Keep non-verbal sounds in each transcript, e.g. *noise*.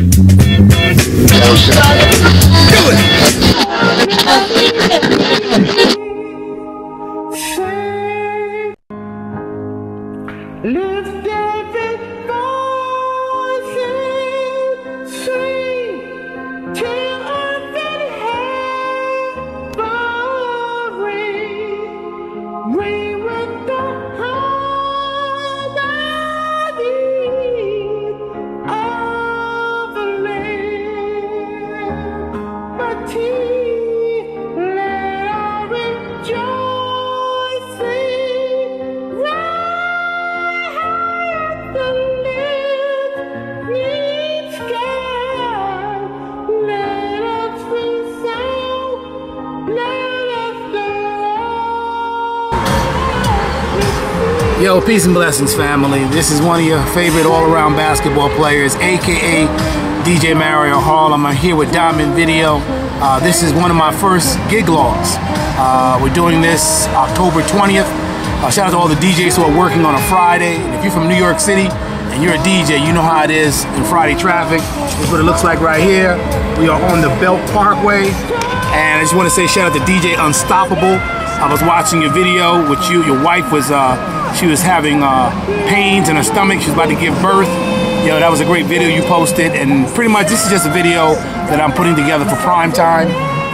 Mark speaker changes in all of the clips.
Speaker 1: Lift
Speaker 2: Yo, peace and blessings, family. This is one of your favorite all-around basketball players, aka DJ Mario Harlem. I'm here with Diamond Video. Uh, this is one of my first gig logs. Uh, we're doing this October 20th. Uh, shout out to all the DJs who are working on a Friday. If you're from New York City and you're a DJ, you know how it is in Friday traffic. This is what it looks like right here. We are on the Belt Parkway. And I just want to say shout out to DJ Unstoppable. I was watching your video with you. Your wife was uh, she was having uh, pains in her stomach. She was about to give birth. Yo, that was a great video you posted. And pretty much this is just a video that I'm putting together for prime time.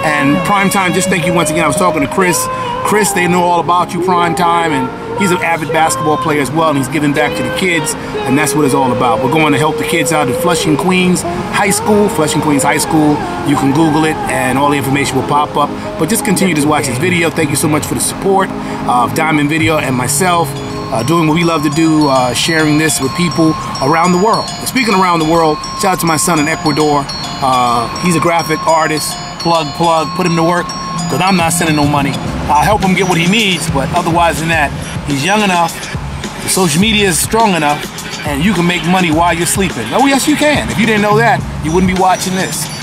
Speaker 2: And prime time, just thank you once again. I was talking to Chris. Chris, they know all about you, prime time, and he's an avid basketball player as well, and he's giving back to the kids, and that's what it's all about. We're going to help the kids out at Flushing Queens High School, Flushing Queens High School. You can Google it, and all the information will pop up. But just continue to watch this video. Thank you so much for the support of Diamond Video and myself. Uh, doing what we love to do, uh, sharing this with people around the world. Speaking around the world, shout out to my son in Ecuador. Uh, he's a graphic artist. Plug, plug, put him to work, because I'm not sending no money. I'll help him get what he needs, but otherwise than that, he's young enough, the social media is strong enough, and you can make money while you're sleeping. Oh, yes, you can. If you didn't know that, you wouldn't be watching this. *laughs*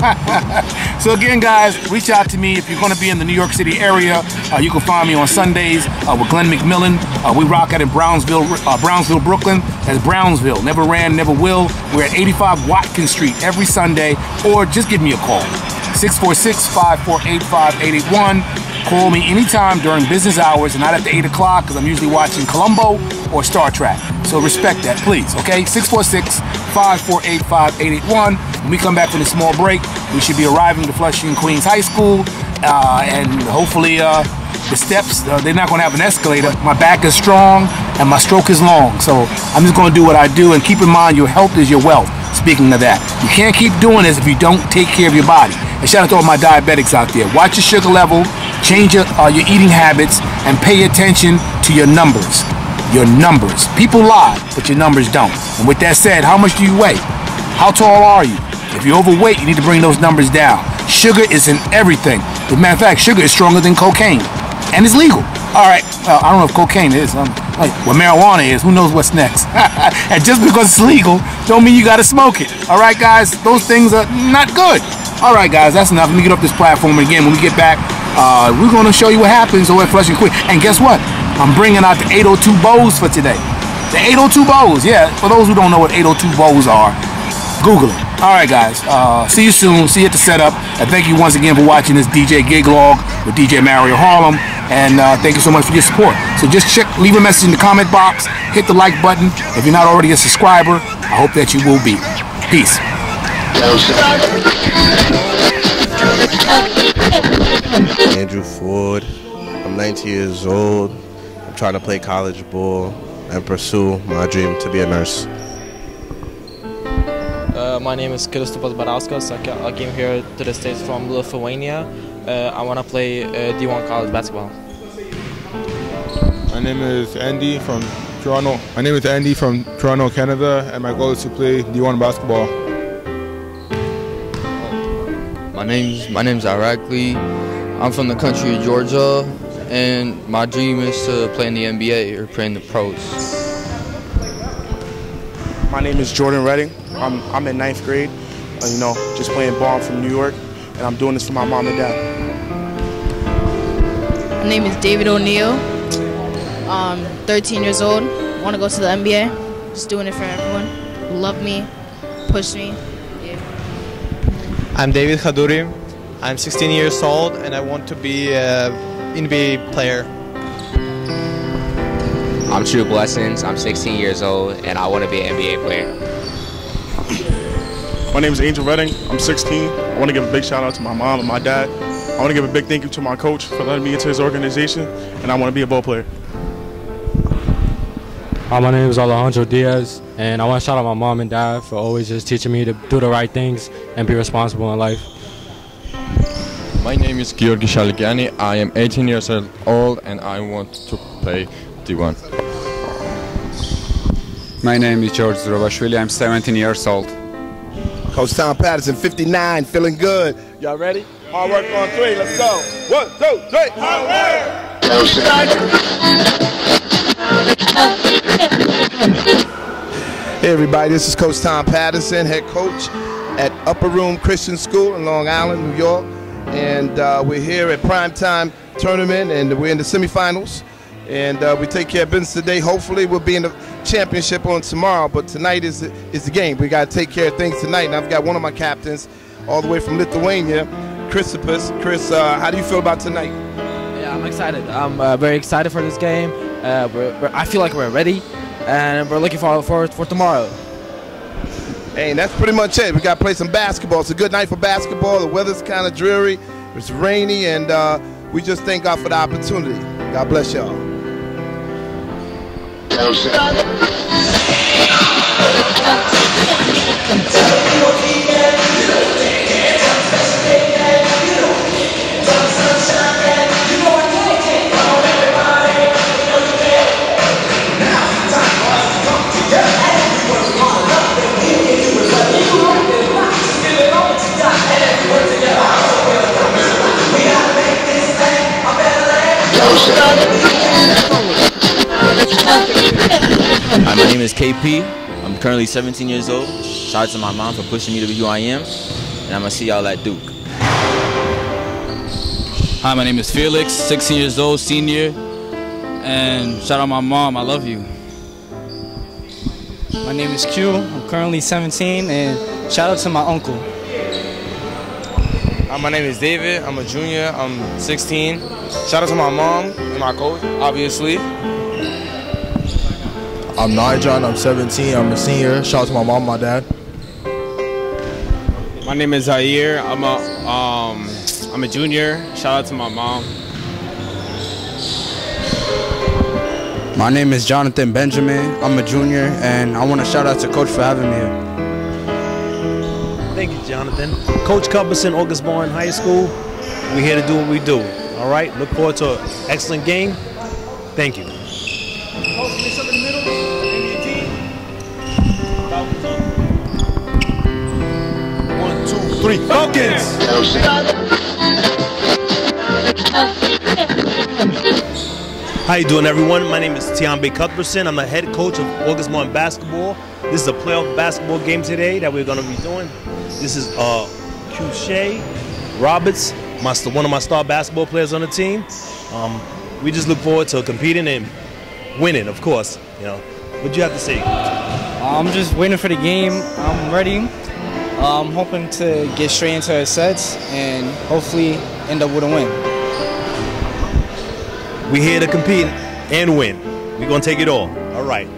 Speaker 2: so again, guys, reach out to me if you're going to be in the New York City area. Uh, you can find me on Sundays uh, with Glenn McMillan. Uh, we rock out in Brownsville, uh, Brownsville, Brooklyn. That's Brownsville. Never ran, never will. We're at 85 Watkins Street every Sunday, or just give me a call. 646-548-5881. Call me anytime during business hours and not after 8 o'clock because I'm usually watching Columbo or Star Trek. So respect that, please, okay? 646-548-5881. When we come back from the small break, we should be arriving to Flushing Queens High School uh, and hopefully uh, the steps, uh, they're not going to have an escalator. My back is strong and my stroke is long. So I'm just going to do what I do and keep in mind your health is your wealth. Speaking of that, you can't keep doing this if you don't take care of your body. And shout out to all my diabetics out there. Watch your sugar level, change your, uh, your eating habits, and pay attention to your numbers. Your numbers. People lie, but your numbers don't. And with that said, how much do you weigh? How tall are you? If you're overweight, you need to bring those numbers down. Sugar is in everything. As a matter of fact, sugar is stronger than cocaine. And it's legal. All right, well, I don't know if cocaine is. Um, like, well, marijuana is. Who knows what's next? *laughs* and just because it's legal, don't mean you got to smoke it. All right, guys, those things are not good. All right, guys, that's enough. Let me get off this platform again. When we get back, uh, we're going to show you what happens over at Flushing Queen. And guess what? I'm bringing out the 802 bows for today. The 802 bows, yeah. For those who don't know what 802 bows are, Google it. All right, guys. Uh, see you soon. See you at the setup. And thank you once again for watching this DJ gig log with DJ Mario Harlem. And uh, thank you so much for your support. So just check, leave a message in the comment box, hit the like button. If you're not already a subscriber, I hope that you will be. Peace.
Speaker 3: Andrew Ford. I'm 19 years old. I'm trying to play college ball and pursue my dream to be a nurse.
Speaker 4: Uh, my name is Kristupas Barauskas. I, I came here to the States from Lithuania. Uh, I want to play uh, D1 college basketball.
Speaker 5: My name is Andy from Toronto. My name is Andy from Toronto, Canada, and my goal is to play D1 basketball.
Speaker 6: My name's my name's Irakli. I'm from the country of Georgia, and my dream is to play in the NBA or play in the pros.
Speaker 7: My name is Jordan Redding. I'm, I'm in ninth grade, uh, you know, just playing ball I'm from New York, and I'm doing this for my mom and dad.
Speaker 8: My name is David O'Neill. Um, 13 years old. Want to go to the NBA. Just doing it for everyone who love me, push me. Yeah.
Speaker 9: I'm David Khaduri. I'm 16 years old and I want to be an NBA player.
Speaker 10: I'm True Blessings. I'm 16 years old and I want to be an NBA player.
Speaker 11: My name is Angel Redding. I'm 16. I want to give a big shout out to my mom and my dad. I want to give a big thank you to my coach for letting me into his organization, and I want to be a ball player.
Speaker 12: Hi, my name is Alejandro Diaz, and I want to shout out my mom and dad for always just teaching me to do the right things and be responsible in life.
Speaker 13: My name is Georgi Shaligiani. I am 18 years old and I want to play D1.
Speaker 14: My name is George Zdrovashvili. I'm 17 years old.
Speaker 15: Coach Tom Patterson, 59, feeling good. Y'all ready? Hard work on three. Let's go. One, two, three. Hard work. Hey everybody, this is Coach Tom Patterson, head coach at Upper Room Christian School in Long Island, New York. And uh, we're here at primetime tournament and we're in the semifinals. And uh, we take care of business today. Hopefully we'll be in the championship on tomorrow, but tonight is the, is the game. We got to take care of things tonight. And I've got one of my captains all the way from Lithuania, Kristupas. Chris, uh, how do you feel about tonight?
Speaker 4: Yeah, I'm excited. I'm uh, very excited for this game. Uh, we're, we're, I feel like we're ready, and we're looking forward for, for tomorrow.
Speaker 15: And that's pretty much it. We got to play some basketball. It's a good night for basketball. The weather's kind of dreary. It's rainy, and uh, we just thank God for the opportunity. God bless y'all.
Speaker 16: Hi, my name is KP. I'm currently 17 years old. Shout out to my mom for pushing me to be who I am. And I'm going to see y'all at Duke.
Speaker 17: Hi, my name is Felix, 16 years old, senior. And shout out my mom, I love you.
Speaker 18: My name is Q. I'm currently 17, and shout out to my uncle.
Speaker 19: Uh, my name is David. I'm a junior. I'm 16. Shout out to my mom and my coach, obviously.
Speaker 20: I'm Nijon. I'm 17. I'm a senior. Shout out to my mom and my dad.
Speaker 21: My name is Zaire. I'm a um, I'm a junior. Shout out to my mom.
Speaker 22: My name is Jonathan Benjamin. I'm a junior, and I want to shout out to Coach for having me here.
Speaker 23: Thank you, Jonathan. Coach Cuthbertson, August Bourne High School. We're here to do what we do. All right. Look forward to an excellent game. Thank you.
Speaker 15: One, two, three. Falcons.
Speaker 23: How you doing, everyone? My name is Tiambe Cuthbertson. I'm the head coach of August Bourne Basketball. This is a playoff basketball game today that we're going to be doing. This is uh, Roberts, my, st- one of my star basketball players on the team. Um, we just look forward to competing and winning, of course. You know, what do you have to say?
Speaker 18: I'm just waiting for the game. I'm ready. Uh, I'm hoping to get straight into our sets and hopefully end up with a win.
Speaker 23: We're here to compete and win. We're going to take it all. All right.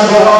Speaker 24: 감사합니다.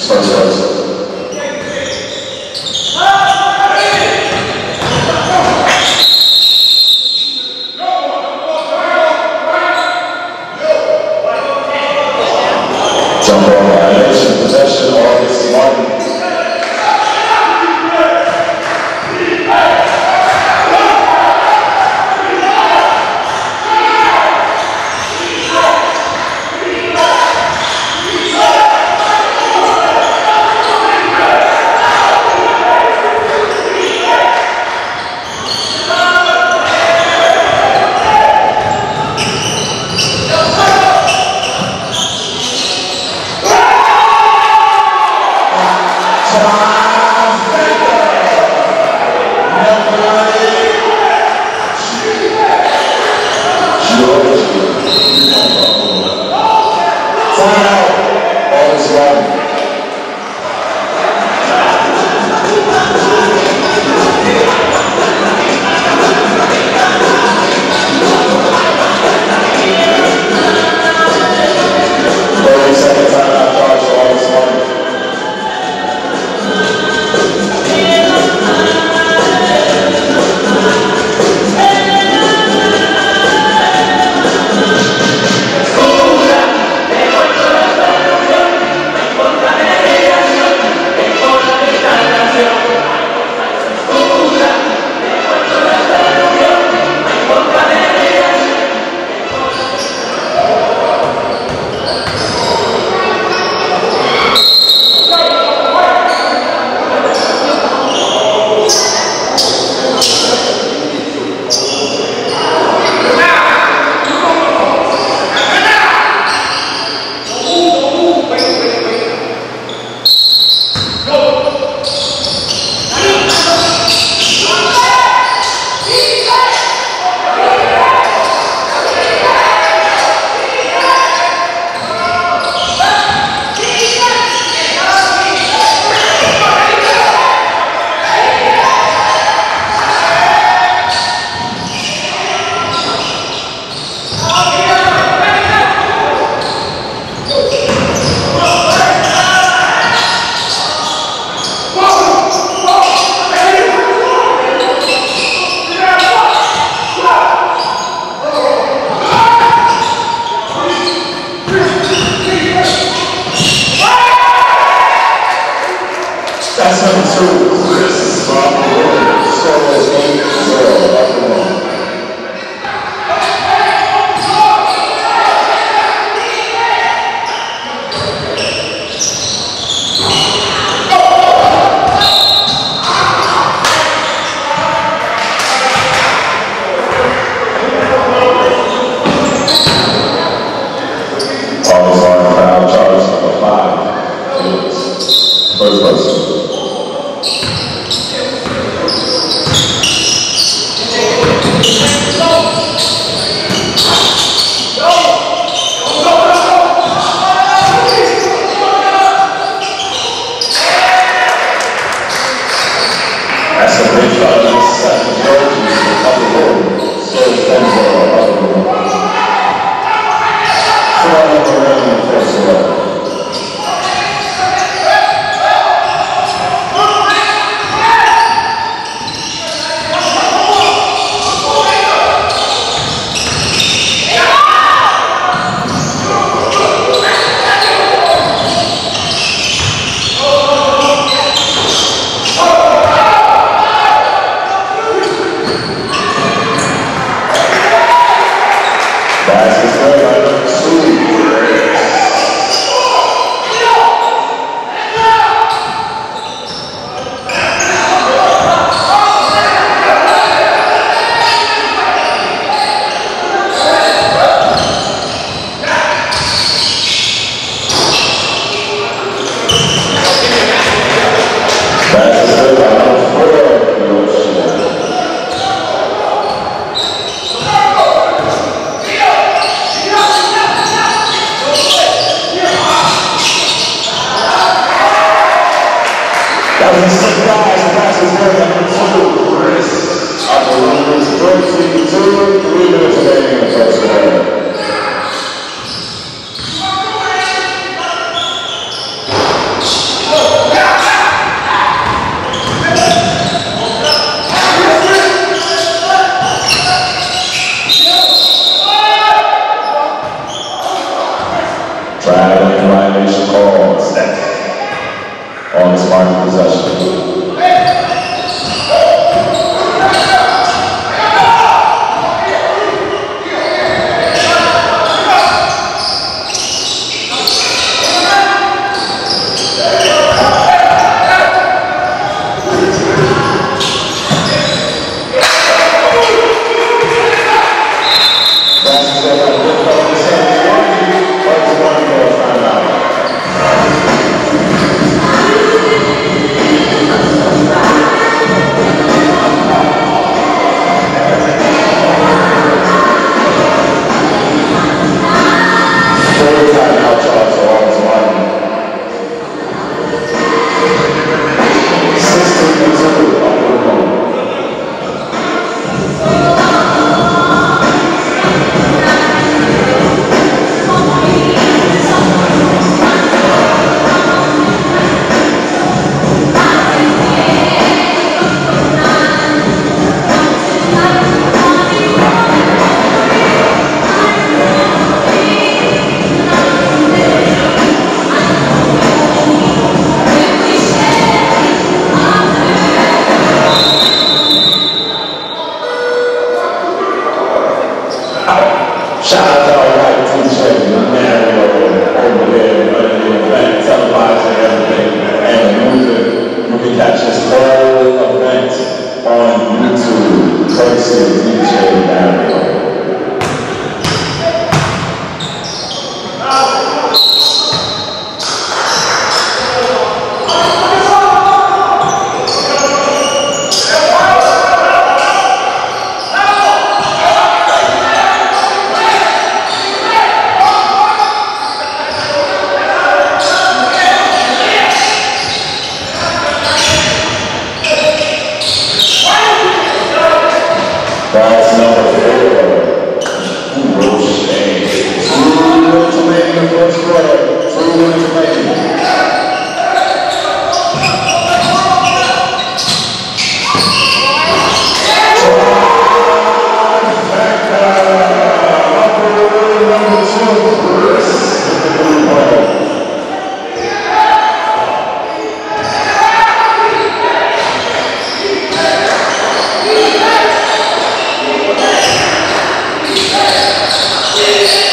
Speaker 24: First person. On August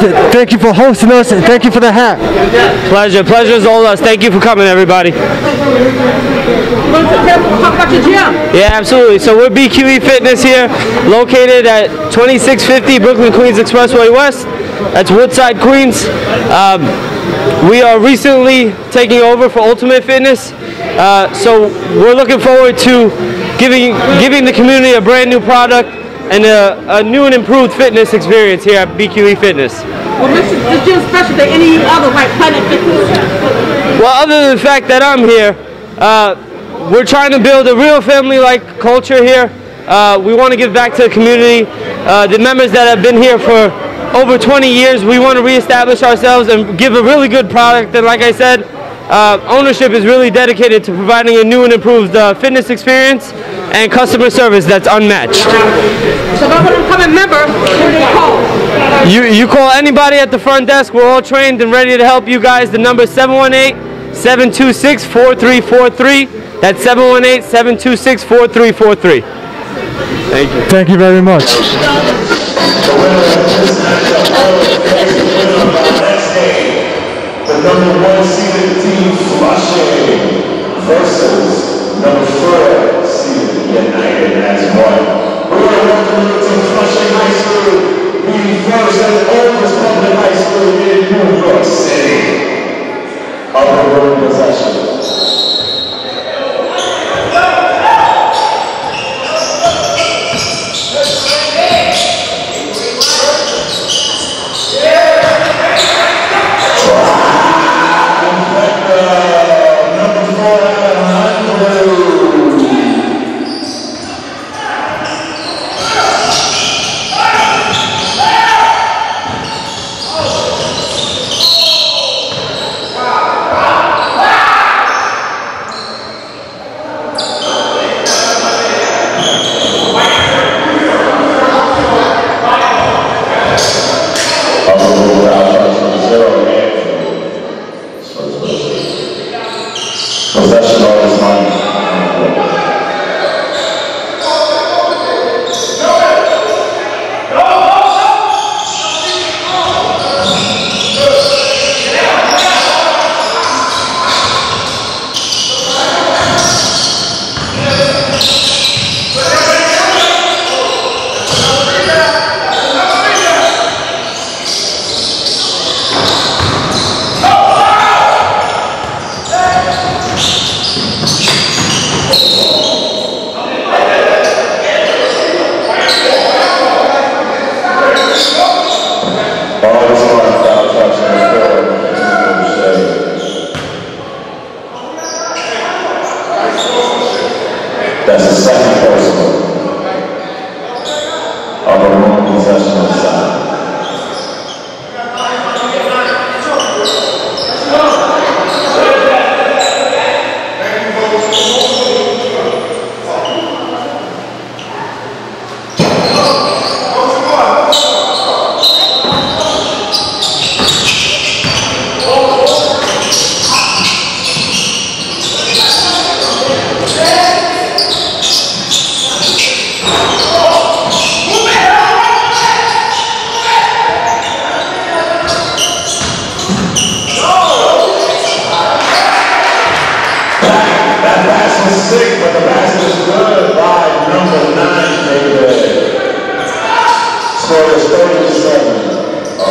Speaker 24: Thank you for hosting us, and thank you for the hat.
Speaker 25: Pleasure. Pleasure is all us. Thank you for coming, everybody. Yeah, absolutely. So we're BQE Fitness here, located at 2650 Brooklyn Queens Expressway West. That's Woodside, Queens. Um, we are recently taking over for Ultimate Fitness, uh, so we're looking forward to giving giving the community a brand new product and a, a new and improved fitness experience here at BQE Fitness.
Speaker 26: Makes this gym special than any other like Planet?
Speaker 25: Well, other than the fact that I'm here, uh, we're trying to build a real family-like culture here. Uh, we want to give back to the community. Uh, the members that have been here for over 20 years, we want to reestablish ourselves and give a really good product. And like I said, uh, ownership is really dedicated to providing a new and improved uh, fitness experience and customer service that's unmatched.
Speaker 26: So if I want to become a member, who do they call?
Speaker 25: You, you call anybody at the front desk. We're all trained and ready to help you guys. The number is 718-726-4343. That's 718-726-4343. Thank you.
Speaker 24: Thank you very much.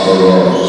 Speaker 27: Salvador.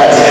Speaker 27: That's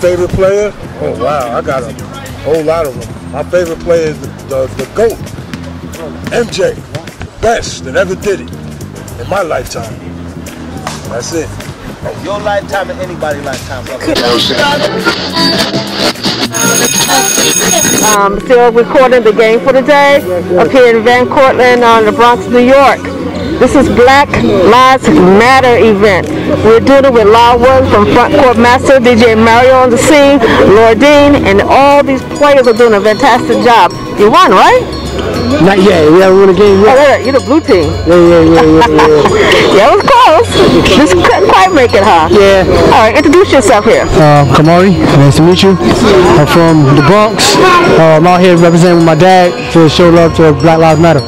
Speaker 28: favorite player. Oh wow, I got a whole lot of them. My favorite player is the the, the goat, MJ, best that ever did it in my lifetime. That's it.
Speaker 29: Your lifetime and anybody's lifetime.
Speaker 30: Um, still recording the game for today up here in Van Cortlandt on the Bronx, New York. This is Black Lives Matter event. We're doing it with Lyle Woods from Front Court Master, DJ Mario on the scene, Laura Dean, and all these players are doing a fantastic job. You won, right?
Speaker 31: Not yet. We haven't won a game
Speaker 30: Oh,
Speaker 31: yet.
Speaker 30: wait, you're the blue team.
Speaker 31: Yeah, yeah, yeah, yeah, yeah. *laughs*
Speaker 30: yeah, it was close. Just couldn't quite make it, huh?
Speaker 31: Yeah.
Speaker 30: All right, introduce yourself here.
Speaker 31: Uh, Kamari, nice to meet you. I'm from the Bronx. Uh, I'm out here representing my dad to show love to Black Lives Matter.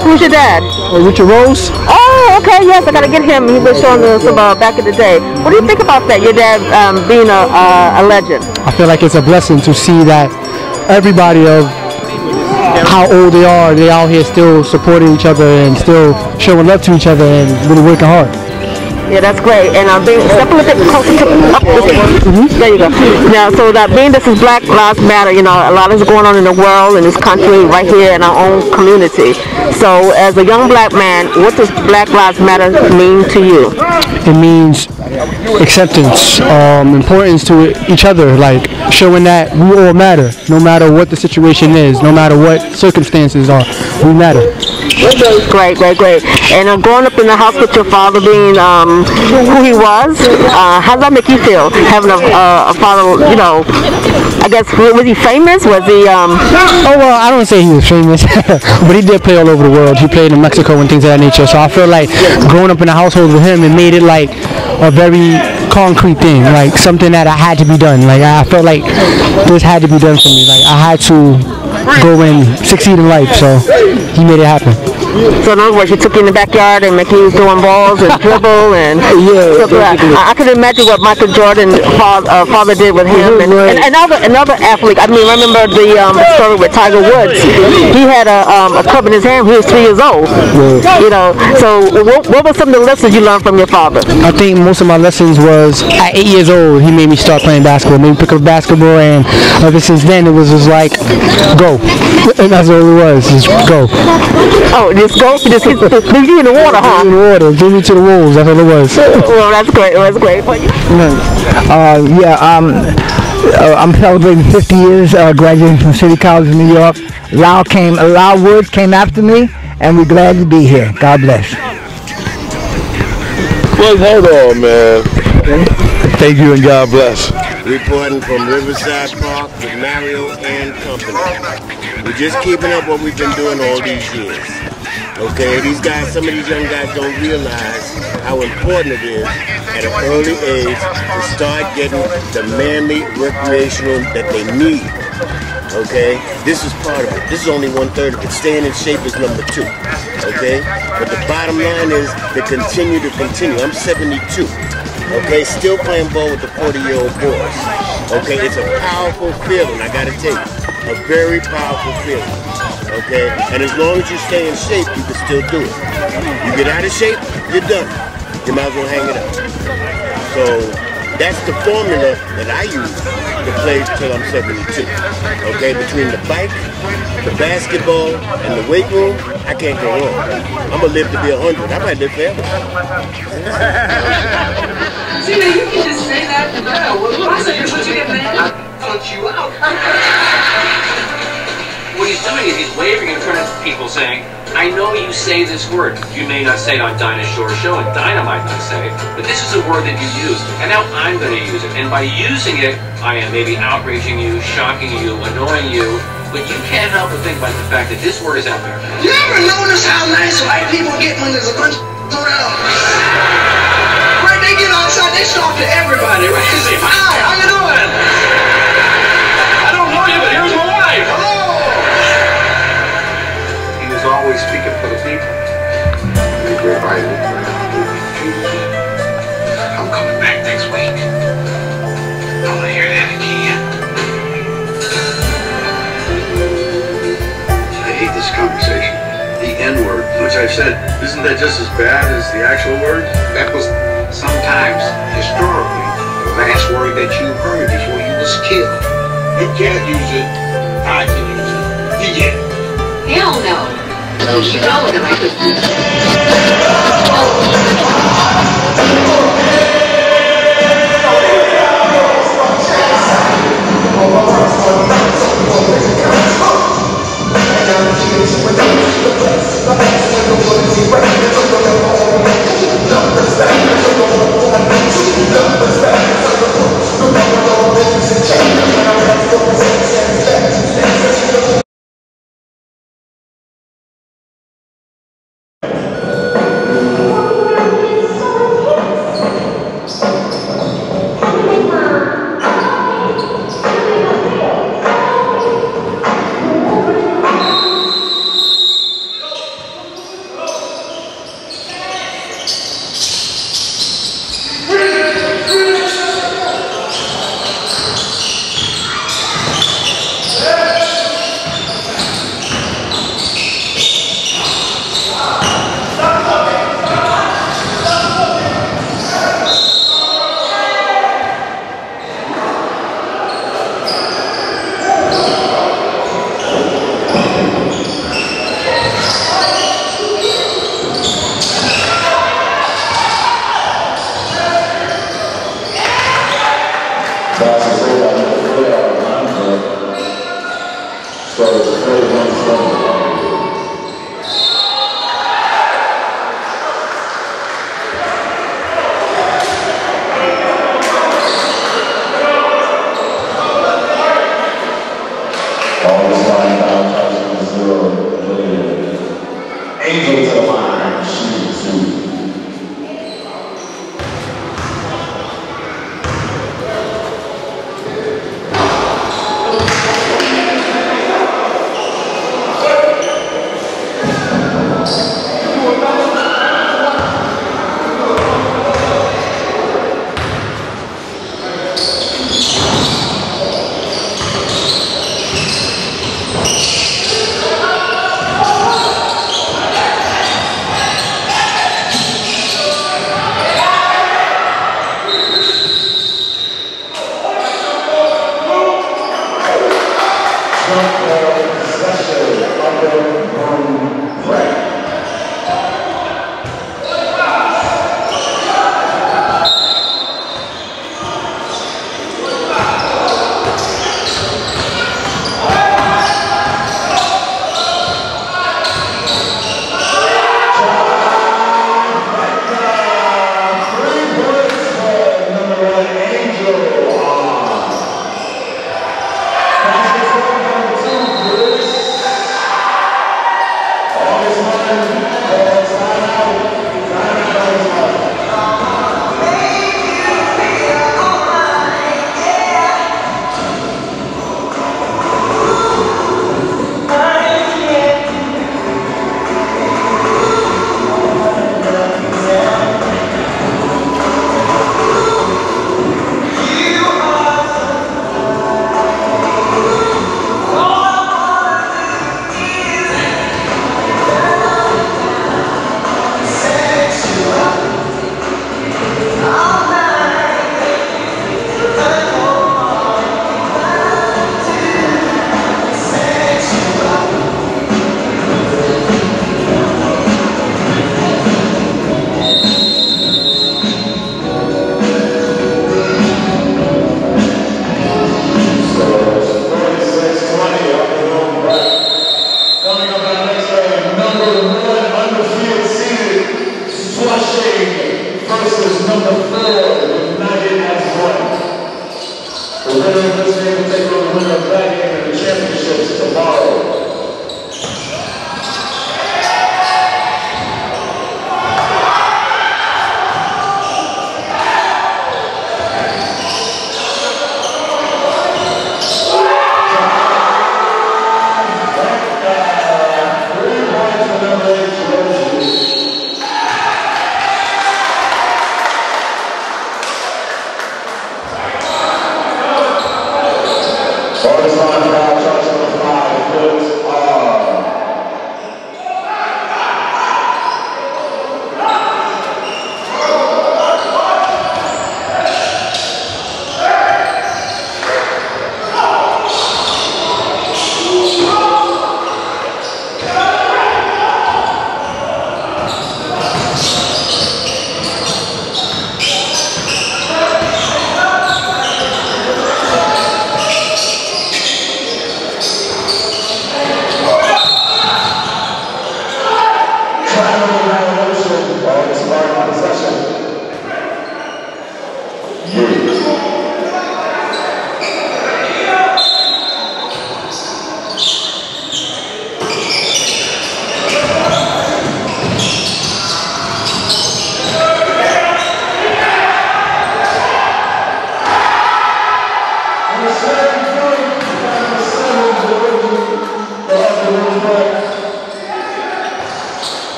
Speaker 30: Who's your dad?
Speaker 31: Uh, Richard Rose.
Speaker 30: Oh, okay, yes, I gotta get him. He was showing us about back in the day. What do you think about that? Your dad um, being a, uh, a legend.
Speaker 31: I feel like it's a blessing to see that everybody of how old they are, they out here still supporting each other and still showing love to each other and really working hard.
Speaker 30: Yeah, that's great. And um, being step a little bit closer to up. There you go. Now, so that being this is Black Lives Matter, you know, a lot is going on in the world, in this country, right here in our own community. So, as a young black man, what does Black Lives Matter mean to you?
Speaker 31: It means acceptance, um, importance to each other, like showing that we all matter, no matter what the situation is, no matter what circumstances are, we matter.
Speaker 30: Great, great, great. And uh, growing up in the house with your father being um, who he was, uh, how does that make you feel? Having a, uh, a father, you know, I guess, was he famous? Was he, um...
Speaker 31: Oh, well, I don't say he was famous, *laughs* but he did play all over the world. He played in Mexico and things of that nature. So I feel like growing up in a household with him, it made it like a very concrete thing, like something that I had to be done. Like I felt like this had to be done for me. Like I had to go and succeed in life. So he made it happen.
Speaker 30: So in other words, he took you in the backyard and make you doing balls and dribble and *laughs*
Speaker 31: yeah.
Speaker 30: I, I could imagine what Michael Jordan father, uh, father did with him and, and another another athlete. I mean, remember the um, story with Tiger Woods? He had a, um, a cup in his hand. when He was three years old. You know. So what, what were some of the lessons you learned from your father?
Speaker 31: I think most of my lessons was at eight years old. He made me start playing basketball. Made me pick up basketball, and ever since then it was just like go, and *laughs* that's all it was. Just go.
Speaker 30: Oh, just go. Just *laughs* leave you in the water, huh?
Speaker 31: In the water, give me to the wolves. That's all it was. *laughs*
Speaker 30: well, that's great. That's great. for you.
Speaker 32: Uh, yeah, um, uh, I'm celebrating 50 years uh, graduating from City College in New York. Lau came, Lau Woods came after me, and we're glad to be here. God bless.
Speaker 33: Well, hold on, man. Thank you and God bless.
Speaker 34: Reporting from Riverside Park with Mario and company. We're just keeping up what we've been doing all these years. Okay, these guys, some of these young guys don't realize how important it is at an early age to start getting the manly recreational that they need. Okay, this is part of it. This is only one third of it. Staying in shape is number two. Okay, but the bottom line is to continue to continue. I'm 72. Okay, still playing ball with the 40 year old boys. Okay, it's a powerful feeling, I gotta tell you. a very powerful feeling. Okay? And as long as you stay in shape, you can still do it. You get out of shape, you're done. You might as well hang it up. So that's the formula that I use to play till I'm 72. Okay, between the bike, the basketball, and the weight room, I can't go wrong. I'm gonna live to be 100. I might live forever. *laughs*
Speaker 24: See, you can just say that. No, well, I you get, man. I punch you out. *laughs*
Speaker 35: What he's doing is he's waving in front of people saying, I know you say this word. You may not say it on Shore's show, and Dinah might not say it, but this is a word that you use, and now I'm going to use it. And by using it, I am maybe outraging you, shocking you, annoying you, but you can't help but think about the fact that this word is out there.
Speaker 24: You ever notice how nice white people get when there's a bunch of around? Right, they get outside, they talk to everybody, right? They say, hi, how you doing?
Speaker 36: Always speaking for the people.
Speaker 24: I'm coming back next week. I want to hear that again.
Speaker 36: I hate this conversation. The N-word, which I've said, isn't that just as bad as the actual word?
Speaker 24: That was sometimes, historically, the last word that you heard before you was killed.
Speaker 36: You can't use it. I can use it. He can.
Speaker 24: Hell no. Don't you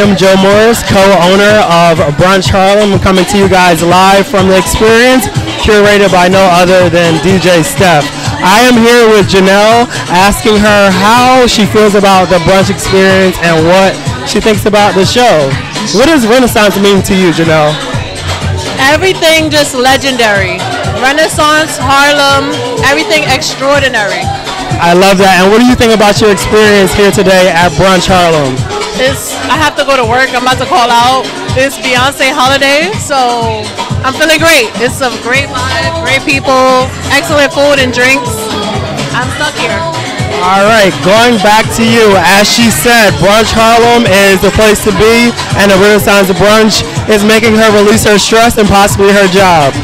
Speaker 37: am Joe Morris, co-owner of Brunch Harlem, I'm coming to you guys live from the experience, curated by no other than DJ Steph. I am here with Janelle, asking her how she feels about the brunch experience and what she thinks about the show. What does Renaissance mean to you, Janelle?
Speaker 38: Everything just legendary. Renaissance, Harlem, everything extraordinary.
Speaker 37: I love that. And what do you think about your experience here today at Brunch Harlem?
Speaker 38: It's, I have to go to work. I'm about to call out. It's Beyonce holiday, so I'm feeling great. It's a great vibe, great people, excellent food and drinks. I'm stuck here.
Speaker 37: All right, going back to you. As she said, Brunch Harlem is the place to be, and the Renaissance of Brunch is making her release her stress and possibly her job.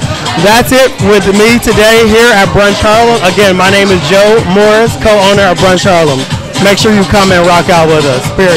Speaker 37: That's it with me today here at Brunch Harlem. Again, my name is Joe Morris, co-owner of Brunch Harlem. Make sure you come and rock out with us. Period.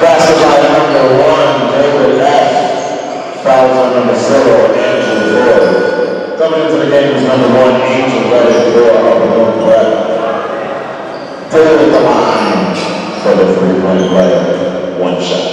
Speaker 24: Basketball number one, David Lash. Foul number zero, Angel Ford. Coming into the game is number one, Angel Reddish Gore of the North Brett. Third at the line for the three-point play. One shot.